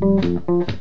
Música